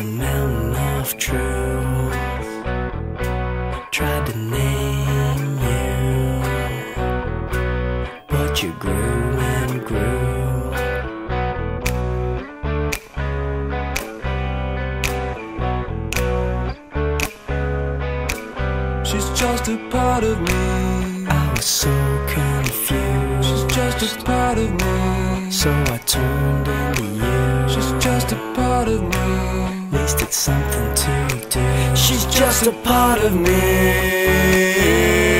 a mountain of truth. Tried to name She's just a part of me. I was so confused. She's just a part of me. So I turned into you. She's just a part of me. At least it's something to do. She's just a part of me.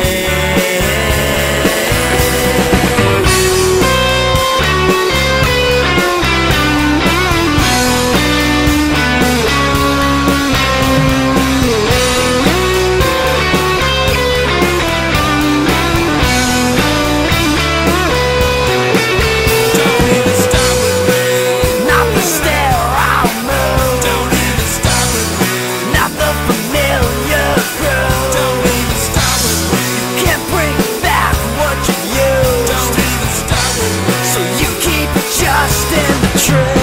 trip